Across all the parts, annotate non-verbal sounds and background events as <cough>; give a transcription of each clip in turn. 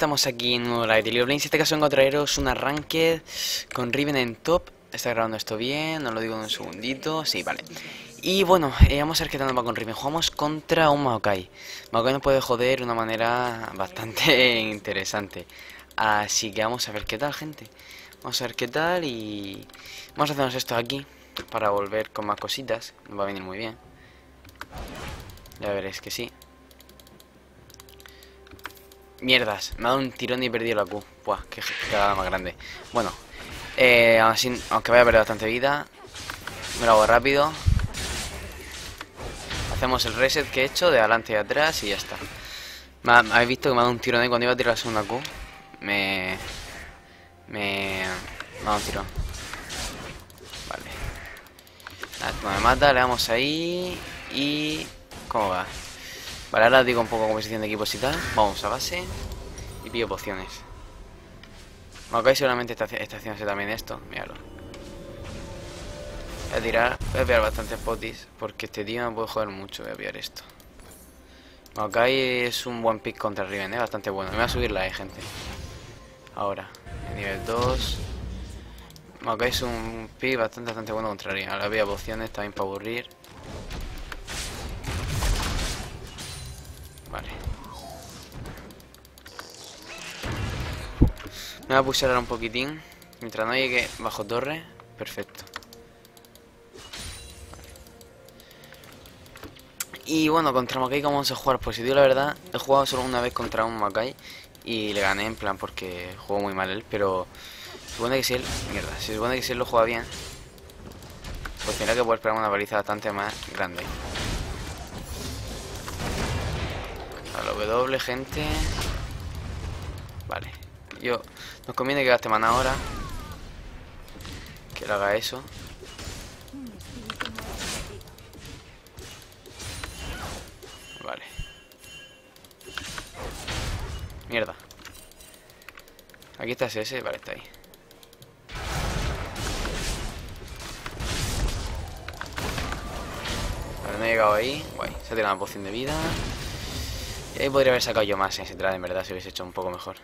estamos aquí en un live de League of Legends. En este caso vengo a traeros una ranked con Riven en top. Está grabando esto bien, os lo digo en un segundito. Sí, vale. Y bueno, eh, vamos a ver qué tal va con Riven. Jugamos contra un Maokai. Maokai nos puede joder de una manera bastante <laughs> interesante. Así que vamos a ver qué tal, gente. Vamos a ver qué tal y... Vamos a hacernos esto aquí para volver con más cositas. Nos va a venir muy bien. Ya veréis que sí. Mierdas, me ha dado un tirón y he perdido la Q. Buah, qué cagada más grande. Bueno, eh, así, aunque vaya a perder bastante vida, me lo hago rápido. Hacemos el reset que he hecho de adelante y atrás y ya está. Me habéis visto que me ha dado un tirón ahí cuando iba a tirar la segunda Q. Me... Me... Me ha dado un tirón. Vale. No me mata, le damos ahí y... ¿Cómo va? Vale, ahora digo un poco composición de equipos y tal. Vamos a base y pillo pociones. Maokai seguramente está, está también esto. Míralo. Voy a tirar, voy a pillar bastantes potis porque este tío me puede joder mucho. Voy a pillar esto. Maokai es un buen pick contra Riven, ¿eh? bastante bueno. Me voy a subir la E, gente. Ahora, nivel 2. Maokai es un pick bastante, bastante bueno contra Riven. Ahora voy a pociones también para aburrir. Vale. Me voy a pushear ahora un poquitín. Mientras no llegue bajo torre. Perfecto. Y bueno, contra Makai, ¿cómo vamos a jugar? Pues si digo la verdad, he jugado solo una vez contra un Makai y le gané en plan porque jugó muy mal él, pero se supone que si él, mierda, se supone que si él lo juega bien, pues tendrá que poder esperar una baliza bastante más grande. A W, gente. Vale. Yo... Nos conviene que gaste mana ahora. Que le haga eso. Vale. Mierda. Aquí está ese, vale, está ahí. Vale, no he llegado ahí. Guay, se ha tirado una poción de vida. Y ahí podría haber sacado yo más en ese trade, en verdad, si hubiese hecho un poco mejor.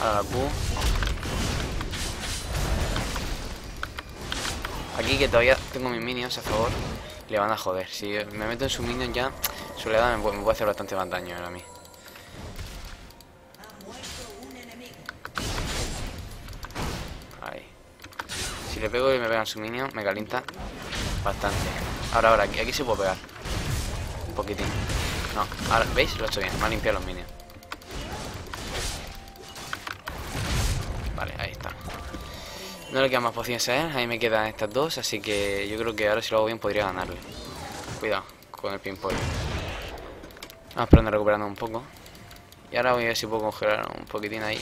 Ahora la Q. Aquí que todavía tengo mis minions a favor, le van a joder. Si me meto en su minion ya, su oleada me, puede hacer bastante más daño a mí. Ahí. Si le pego y me pegan su minion, me calienta bastante. Ahora, ahora, aquí, aquí se puede pegar. Un poquitín. No, ahora, ¿veis? Lo he hecho bien, me ha limpiado los minions. Vale, ahí está. No le quedan más pociones a él, ahí me quedan estas dos, así que yo creo que ahora si lo hago bien podría ganarle. Cuidado con el pinpoint. Vamos esperando recuperando un poco. Y ahora voy a ver si puedo congelar un poquitín ahí.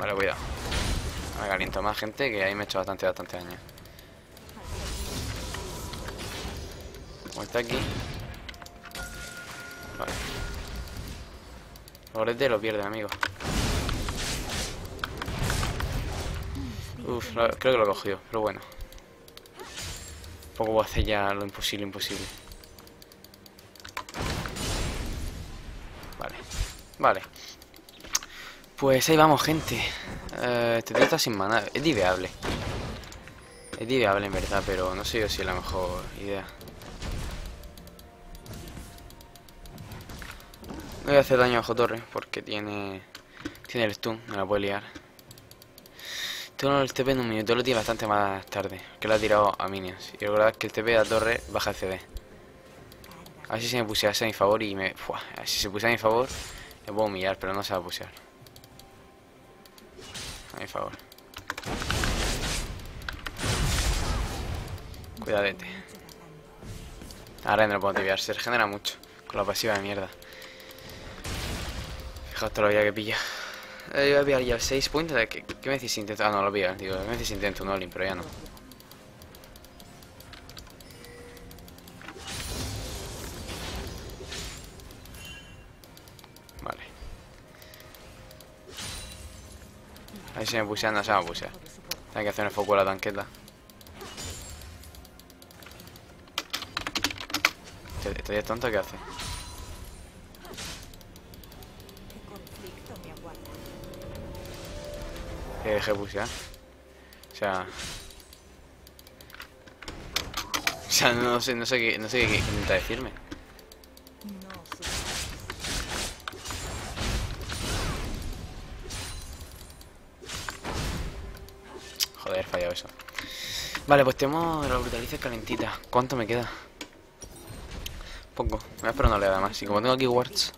Vale, cuidado. Me caliento más gente que ahí me he hecho bastante, bastante daño. Está aquí. Vale. Lorete lo pierde, amigo. Uf, creo que lo cogió, pero bueno. Poco voy a hacer ya lo imposible, imposible. Vale. Vale. Pues ahí vamos, gente. Eh, este tío está sin mana. Es diveable. Es diveable en verdad, pero no sé yo si es la mejor idea. No voy a hacer daño a torre porque tiene tiene el stun, me la puede liar. Tengo el TP en un minuto, lo tiene bastante más tarde, que lo ha tirado a minions. Y recordad que el TP de la torre baja el CD. A ver si se me pusiese a mi favor y me... Si se pusiera a mi favor, le puedo humillar, pero no se va a pusear. A mi favor. Cuidadete. Ahora no lo puedo tibiar, se regenera mucho. Con la pasiva de mierda. Fijaos toda la vida que pilla. Eh, yo voy a pillar ya 6 puntos. ¿Qué, ¿Qué, me decís intento? Ah, no lo pillo. Digo, ¿qué me decís intento un all pero ya no. Ahí se me pusea, no se me pusea. Hay que hacer un foco a la tanqueta. ¿Este, este es tonto qué hace? Que deje pusear. O sea... O sea, no sé, no sé qué, no sé qué intenta decirme. Vale, pues tenemos la brutaliza calentita. ¿Cuánto me queda? Poco. Me voy a esperar no le da más. Y como tengo aquí wards...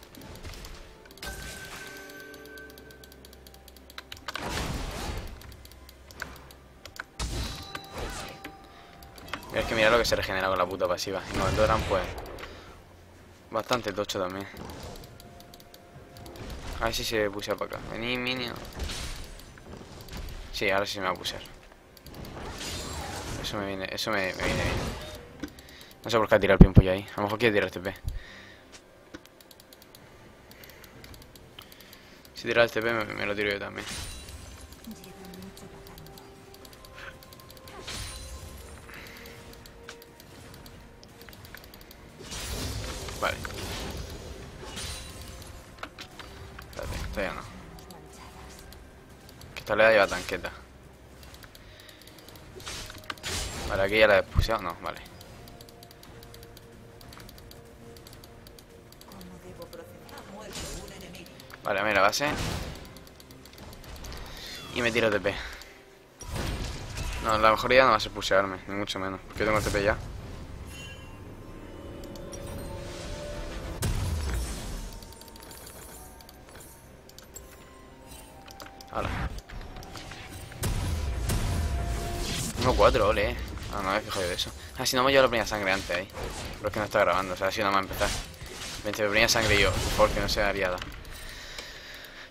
Es que mira lo que se regenera con la puta pasiva. Y con el Doran, pues... Bastante tocho también. A ver si se puse para acá. Vení, minion. Sí, ahora sí se me va a pusar. Eso me viene, eso me, viene bien. No sé por qué ha tirado el tiempo ya ahí. A lo mejor quiere tirar este TP. Si tira el TP me, lo tiro yo también. Vale. Espérate, todavía no. Que esta oleada lleva tanqueta. Aquí ya la he puseado. No, vale. Vale, a mí la base. Y me tiro TP. No, la mejor idea no va a ser pusearme, ni mucho menos. Porque tengo TP ya. Hala. 1-4, ole. Ah, no me he fijado de eso. Ah, si no me llevo la primera sangre antes ahí. Pero es que no está grabando, o sea, ha sido nada más empezar. Vente, primera sangre yo, porque no sea aliada.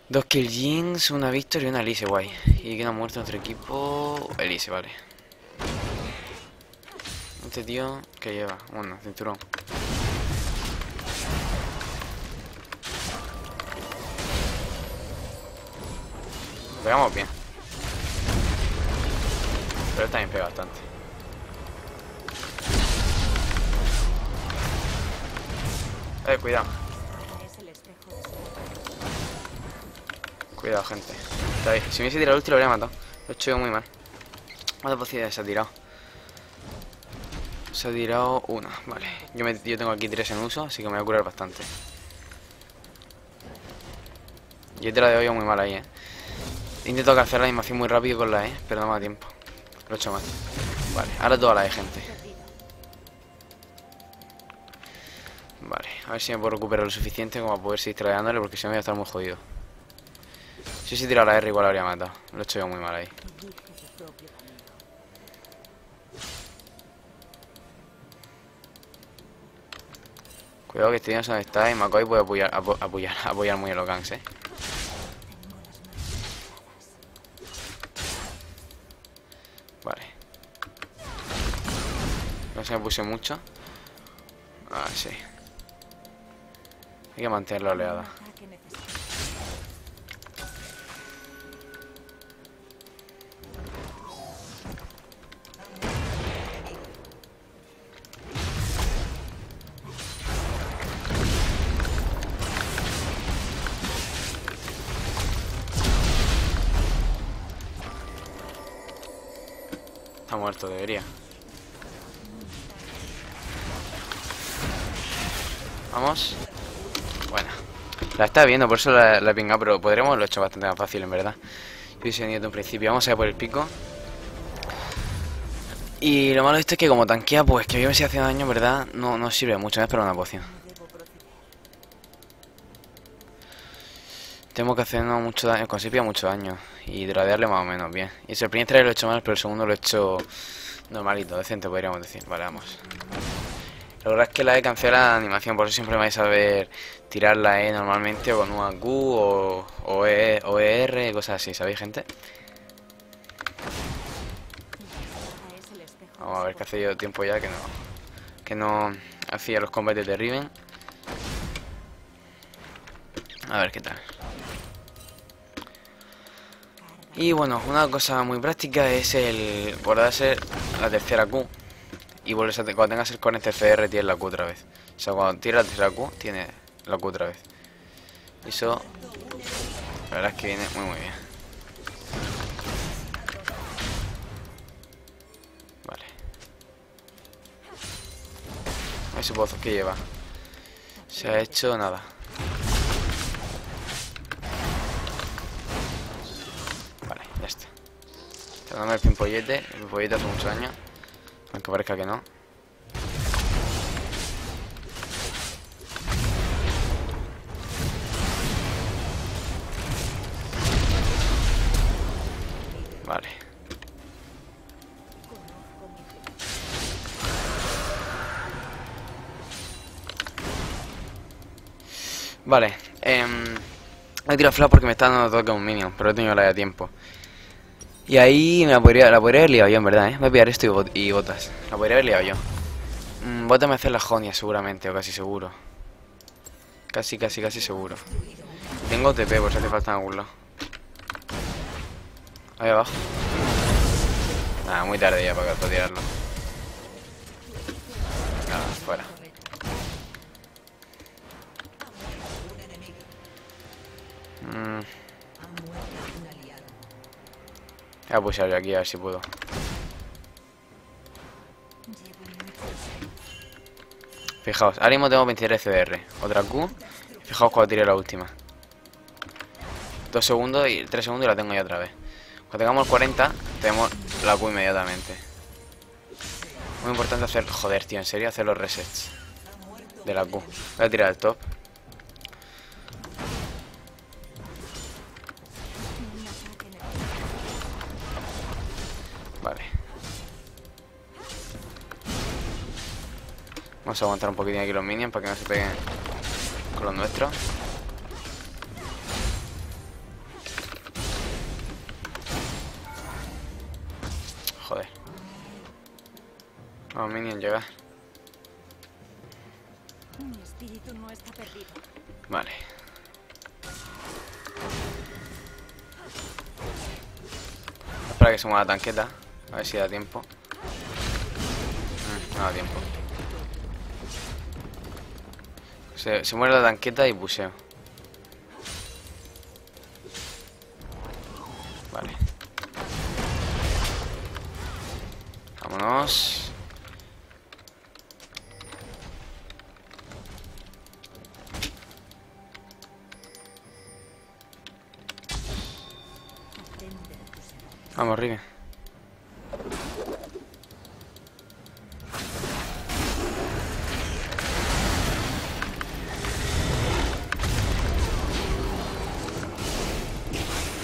Dos kill jeans, una victoria y una Elise, guay. Y que no ha muerto nuestro equipo. Elise, vale. Este tío, que lleva? Uno, cinturón. Pegamos bien. Pero también pega bastante. Eh, cuidado. Cuidado, gente. Si me hubiese tirado el ulti lo habría matado. Lo he hecho yo muy mal. ¿Cuántas posibilidades se ha tirado? Se ha tirado una, vale. Yo, yo tengo aquí tres en uso, así que me voy a curar bastante. Y he tirado de hoyo muy mal ahí, eh. Intento hacer la animación muy rápido con la E, pero no me da tiempo. Lo he hecho mal. Vale, ahora toda la E, gente. A ver si me puedo recuperar lo suficiente como para poder seguir tradeándole, porque si no voy a estar muy jodido. Si tirado la R igual habría matado. Lo he hecho yo muy mal ahí. Cuidado que este no sé dónde está y McCoy puede apoyar, apo- apoyar, <laughs> apoyar muy a los ganks, eh. Vale. No se me puse mucho. Ah, sí. Hay que mantener la oleada. Está muerto, debería. Está viendo, por eso la, la he pingado, pero podríamos lo he hecho bastante más fácil, en verdad. Yo hubiese venido desde un principio. Vamos a ir por el pico. Y lo malo de esto es que como tanquea, pues que yo me siga haciendo daño, en verdad, no, no sirve mucho. Me espero una poción. Tengo que hacer mucho daño, con Sipia mucho daño y tradearle más o menos bien. Y si el primer trade lo he hecho mal, pero el segundo lo he hecho normalito, decente podríamos decir. Vale, vamos. La verdad es que la E cancela la animación, por eso siempre vais a ver tirar la E normalmente o con una Q o, o, e, o ER, cosas así, ¿sabéis, gente? Vamos a ver que hace yo tiempo ya que no que no hacía los combates de Riven. A ver qué tal. Y bueno, una cosa muy práctica es el guardarse la tercera Q. Y vuelves cuando tengas el conecte CR tienes la Q otra vez. O sea, cuando tienes la tercera Q, tienes la Q otra vez. Eso, la verdad es que viene muy muy bien. Vale. Ese pozo que lleva. Se ha hecho nada. Vale, ya está. Está dando el pimpollete. El pimpollete hace mucho daño. Aunque parezca que no. Vale. Vale, em, he tirado flash porque me está dando toque a un minion, pero he tenido la de tiempo. Y ahí me la podría, la podría haber liado yo, en verdad, ¿eh? Voy a pillar esto y, bot- y botas. La podría haber liado yo. Mm, botas me hace la jonia, seguramente, o casi seguro. Casi, casi, casi seguro. Tengo TP, por si hace falta en algún lado. Ahí abajo. Nada, muy tarde ya para, tirarlo. Nada, fuera. Mm. Voy a pulsar yo aquí a ver si puedo. Fijaos, ahora mismo tengo 23 CDR. Otra Q. Fijaos cuando tire la última. Dos segundos y tres segundos y la tengo ya otra vez. Cuando tengamos 40, tenemos la Q inmediatamente. Muy importante hacer... Joder, tío, en serio, hacer los resets. De la Q. Voy a tirar el top. Vale. Vamos a aguantar un poquitín aquí los minions para que no se peguen con los nuestros. Vamos, minion, llega. Mi espíritu no está perdido. Vale. Espera que se mueva la tanqueta. A ver si da tiempo. Mm, no da tiempo. Se, se muere la tanqueta y puseo. Vale. Vámonos. Vamos, Riven.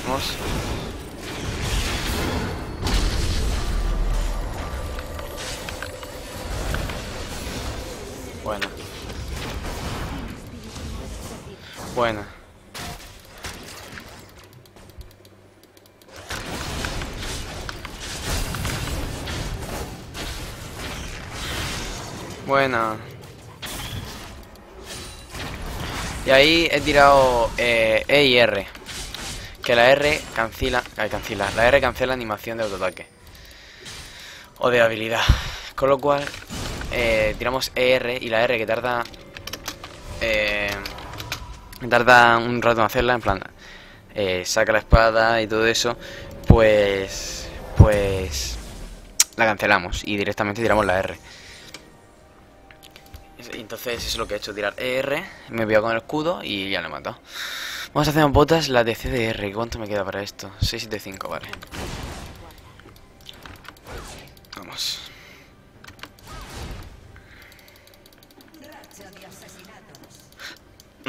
Vamos. Bueno. Bueno. Bueno. Y ahí he tirado eh, E y R. Que la R cancela, ay, cancela. La R cancela animación de autoataque. O de habilidad. Con lo cual, eh, tiramos ER y la R que tarda... Eh, tarda un rato en hacerla, en plan... eh, saca la espada y todo eso. Pues... Pues... La cancelamos y directamente tiramos la R. Entonces eso es lo que he hecho, tirar ER, me pillado con el escudo y ya lo he matado. Vamos a hacer botas la de CDR, ¿cuánto me queda para esto? 675, vale. Vamos.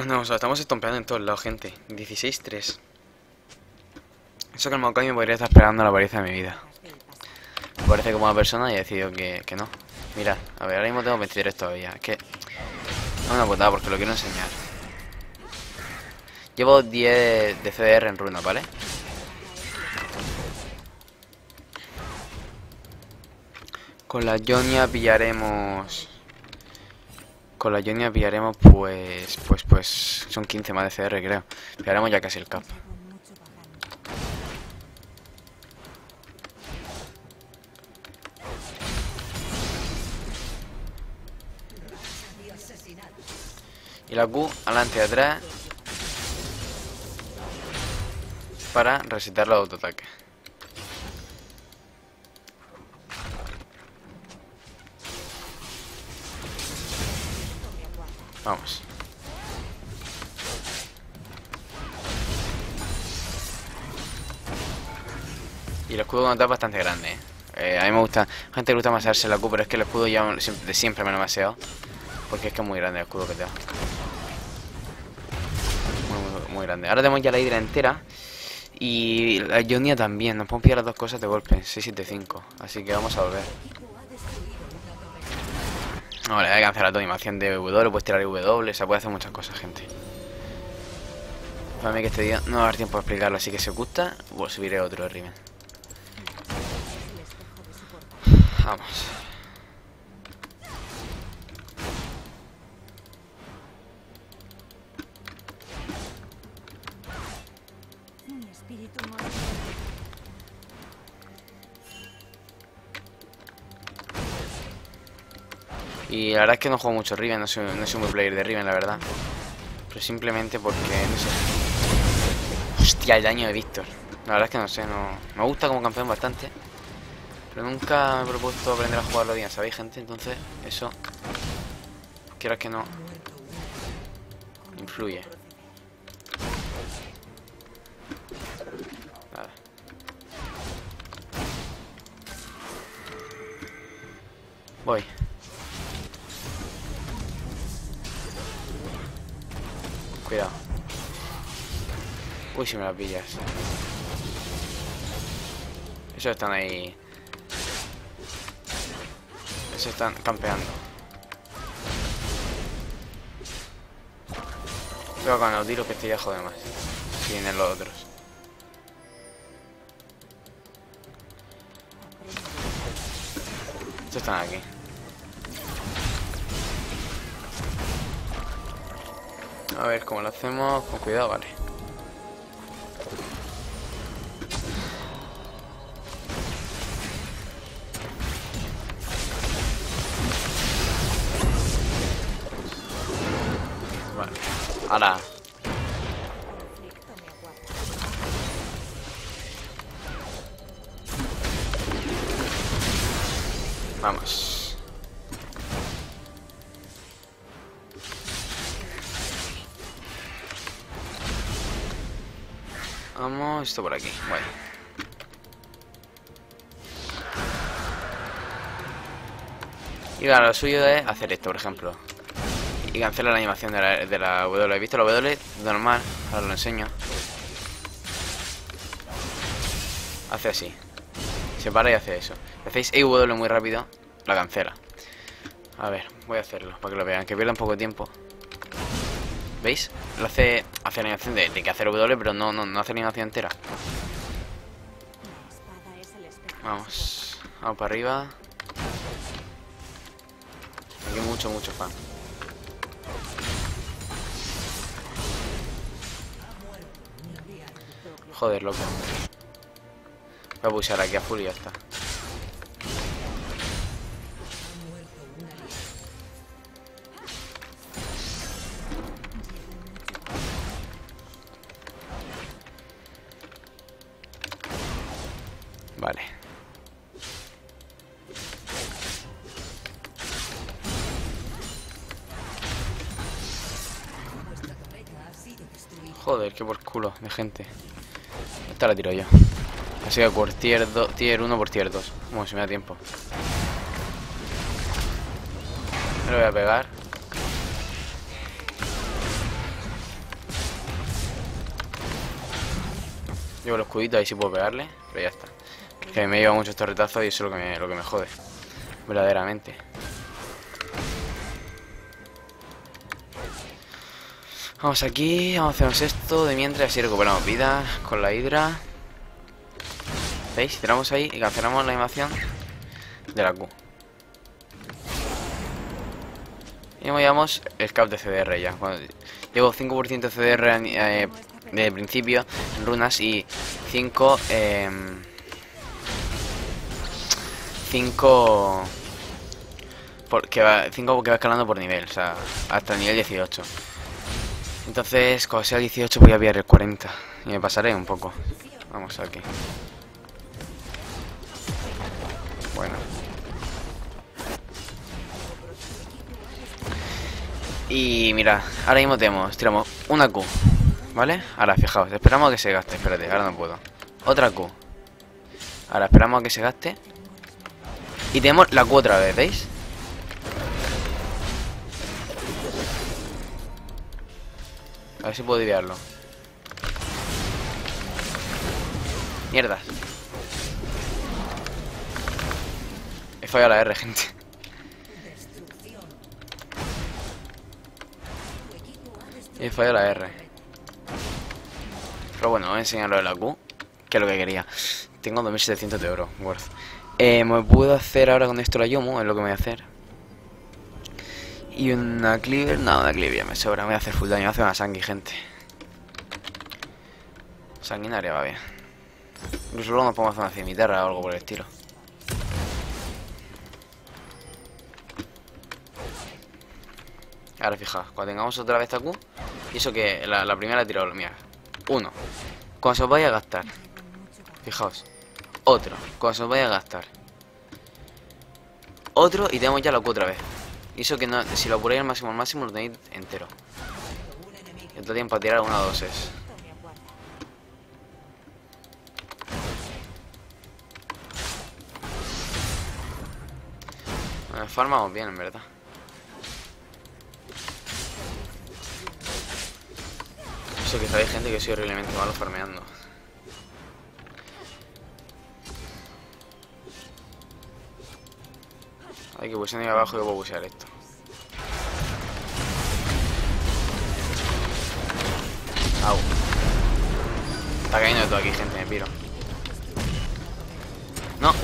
No, o estamos estompeando en todos lados, gente. 16-3. Eso que el Maokai me podría estar esperando la paliza de mi vida. Me parece como una persona y he decidido que, que no. Mira, a ver, ahora mismo tengo 23 todavía. Es que... Es una putada porque lo quiero enseñar. Llevo 10 de CDR en runa, ¿vale? Con la Jonia pillaremos... Con la Jonia pillaremos pues... Pues, pues... Son 15 más de CDR, creo. Pillaremos ya casi el cap. Y la Q adelante y atrás. Para resetar los autoataques. Vamos. Y el escudo es bastante grande. ¿eh? Eh, a mí me gusta, gente le gusta más hacerse la Q, pero es que el escudo ya de siempre me lo he. Porque es que es muy grande el escudo que te da. Muy, muy, Ahora tenemos ya la hidra entera. Y la Ionia también. Nos podemos pillar las dos cosas de golpe. 675. Así que vamos a volver. Vale, hay que cancelar la animación de W, puedes tirar W, se puede hacer muchas cosas, gente. Para mí que este día no va a dar tiempo a explicarlo, así que si os gusta, subiré otro de Riven. Vamos. La verdad es que no juego mucho Riven, no soy, no soy muy player de Riven, la verdad. Pero simplemente porque, no sé. Hostia, el daño de Víctor. La verdad es que no sé, no... Me gusta como campeón bastante. Pero nunca me he propuesto aprender a jugarlo bien, ¿sabéis, gente? Entonces, eso... Quieras que no... Influye. Voy. Cuidado. Uy, si me la pillas. Esos están ahí. Esos están campeando. Cuidado con los tiros que este ya jode más. Si vienen los otros. Estos están aquí. A ver cómo lo hacemos. Con cuidado, vale. Vale. Ahora. Por aquí. Vale. Y claro, lo suyo es hacer esto, por ejemplo. Y cancelar la animación de la, de la W. ¿He visto la W? Normal. Ahora lo enseño. Hace así. Se para y hace eso. Si hacéis EW muy rápido, la cancela. A ver, voy a hacerlo para que lo vean, que pierda un poco de tiempo. ¿Veis? Lo hace, hace animación de, de que hacer W, pero no, no, no hace animación entera. Vamos, vamos para arriba. Aquí mucho, mucho fan. Joder, loco. Voy a pulsar aquí a full y ya está. Joder, qué por culo de gente. Esta la tiro yo. Así que por tier, tier 1 por tier 2. Como si me da tiempo. Me lo voy a pegar. Llevo el escudito ahí si puedo pegarle, pero ya está. Me lleva muchos torretazos y eso es lo que lo que me jode. Verdaderamente. Vamos aquí, vamos a hacernos esto de mientras así recuperamos vida con la hidra. ¿Veis? Tiramos ahí y cancelamos la animación de la Q. Y llevamos el cap de CDR ya. Cuando- llevo 5% de CDR eh, de principio en runas y 5 em, 5 por- que va 5 que va escalando por nivel, o sea, hasta el nivel 18. Entonces, cuando sea 18 voy a pillar el 40. Y me pasaré un poco. Vamos aquí. Bueno. Y mira, ahora mismo tenemos, tiramos una Q, ¿vale? Ahora, fijaos, esperamos a que se gaste, espérate, ahora no puedo. Otra Q. Ahora, esperamos a que se gaste. Y tenemos la Q otra vez, ¿veis? A ver si puedo desviarlo. Mierdas. He fallado la R, gente. He fallado la R. Pero bueno, voy a enseñar lo de la Q, que es lo que quería. Tengo 2700 de oro, worth. Eh, me puedo hacer ahora con esto la Yomo, es lo que me voy a hacer. Y una cleaver, no, una cleaver ya me sobra, me voy a hacer full daño, me hacer una sangui, gente. Sanguinaria va bien. Incluso luego nos podemos hacer una cimitarra o algo por el estilo. Ahora fijaos, cuando tengamos otra vez esta Q, y eso que la, la primera he tirado, mira, uno. Cuando se os vaya a gastar, fijaos, otro, cuando se os vaya a gastar, otro y tenemos ya la Q otra vez. Y eso que no, si lo apuráis al máximo, al máximo lo tenéis entero. Y todo tiempo a tirar una o dos es. Bueno, farmamos bien, en verdad. Eso que sabéis, gente, que soy horriblemente malo farmeando. Hay que pulsar ahí abajo y voy a pulsar esto. Está cayendo de todo aquí, gente, me piro. No.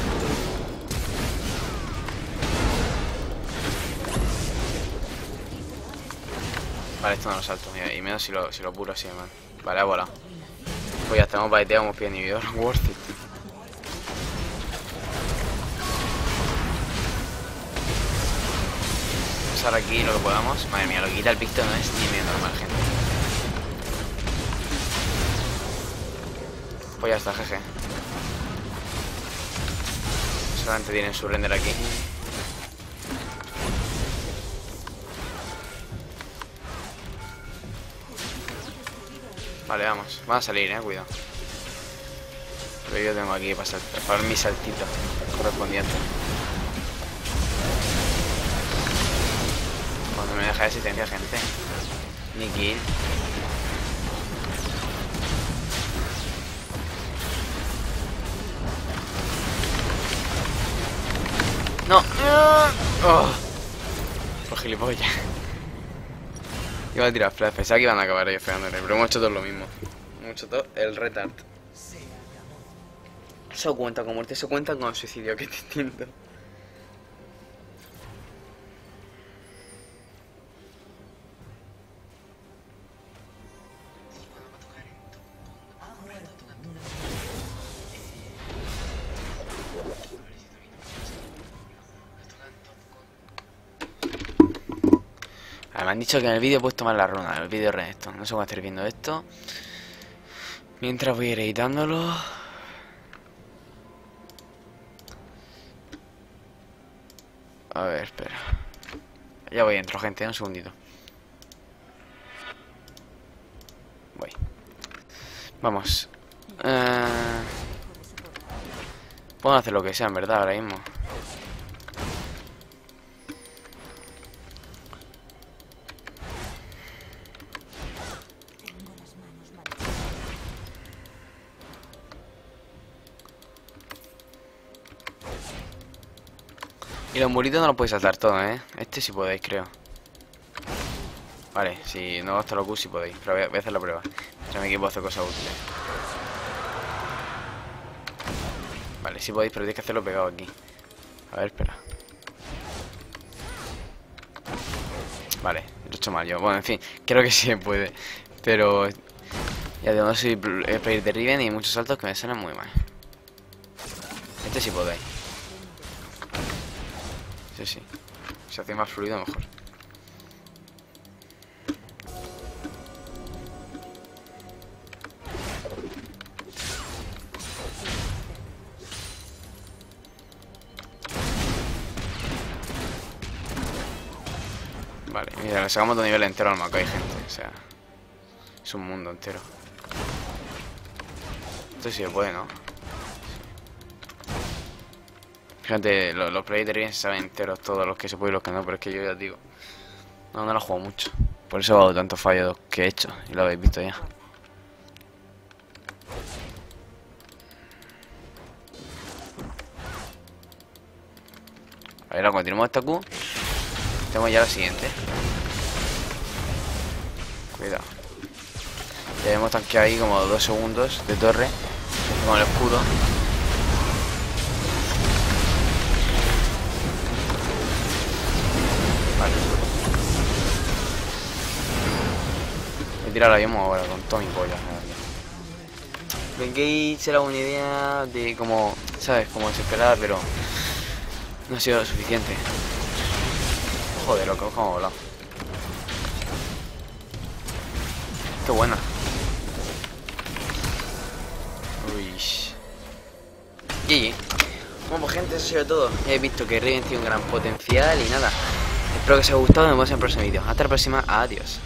Vale, esto no lo salto, y menos si lo, si lo apuro así, man. Vale, ha volado. Pues ya estamos baiteados, hemos pillado inhibidor. <laughs> Worth it. Pasar aquí lo que podamos. Madre mía, lo que quita el pisto no es ni medio normal, gente. Pues ya está, jeje. Solamente tienen su render aquí. Vale, vamos. Van a salir, eh, cuidado. Pero yo tengo aquí para, saltar, para mi saltito correspondiente. Cuando me deja de asistencia, gente. Ni kill. Oh. Por gilipollas. Iba a tirar flash, pensaba que iban a acabar ellos pegándole, pero hemos hecho todo lo mismo. Hemos hecho todo el retard. Eso cuenta con muerte, eso cuenta con suicidio, que distinto. Dicho que en el vídeo puedes tomar la runa, el vídeo de esto. No sé cómo estar viendo esto. Mientras voy a ir editándolo. A ver, espera. Ya voy dentro, gente, un segundito. Voy. Vamos. Eh... Puedo hacer lo que sea, en verdad, ahora mismo. Y los muritos no los podéis saltar todos, ¿eh? Este sí podéis, creo. Vale, si no hasta los Q sí podéis. Pero voy a, hacer la prueba. Ya mi equipo hace cosas útiles. Vale, sí podéis, pero tenéis que hacerlo pegado aquí. A ver, espera. Vale, lo he hecho mal yo. Bueno, en fin, creo que sí se puede. Pero... Digo, no soy eh, player de Riven y muchos saltos que me salen muy mal. Este sí podéis. Sí, sí. Se hace más fluido, mejor. Vale, mira, le sacamos de nivel entero al Maco, hay gente, o sea... Es un mundo entero. Esto sí se puede, ¿no? Gente, los, los players bien saben enteros todos los que se puede y los que no, pero es que yo ya os digo. No, no lo juego mucho. Por eso hago tantos fallos que he hecho, y lo habéis visto ya. A ver, continuamos esta Q. Tenemos ya la siguiente. Cuidado. Ya hemos tanqueado ahí como dos segundos de torre. Con el escudo. Tirar la llamo ahora con todo mi polla. Engage era una idea de como, ¿sabes? Como desesperada, pero no ha sido suficiente. Joder, loco, como ha volado. Qué buena. Uy. GG. Bueno, pues gente, eso ha sido todo. He visto que Riven tiene un gran potencial y nada. Espero que os haya gustado. Nos vemos en el próximo vídeo. Hasta la próxima. Adiós.